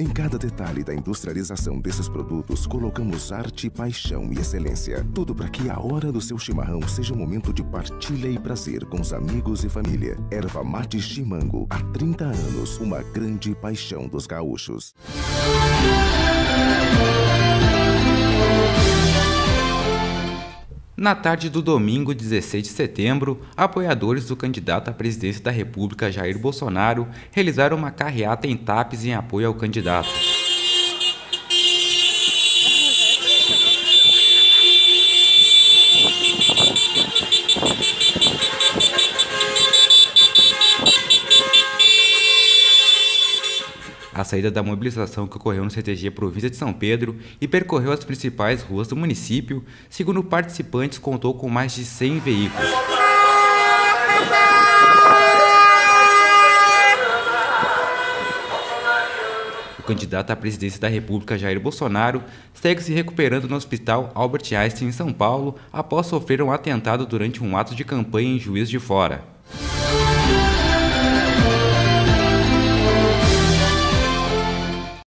Em cada detalhe da industrialização desses produtos, colocamos arte, paixão e excelência. Tudo para que a hora do seu chimarrão seja um momento de partilha e prazer com os amigos e família. Erva mate chimango, há 30 anos, uma grande paixão dos gaúchos. Na tarde do domingo 16 de setembro, apoiadores do candidato à presidência da República Jair Bolsonaro realizaram uma carreata em Tapes em apoio ao candidato. A saída da mobilização que ocorreu no CTG Província de São Pedro e percorreu as principais ruas do município, segundo participantes, contou com mais de 100 veículos. O candidato à presidência da República, Jair Bolsonaro, segue se recuperando no Hospital Albert Einstein, em São Paulo, após sofrer um atentado durante um ato de campanha em Juiz de Fora.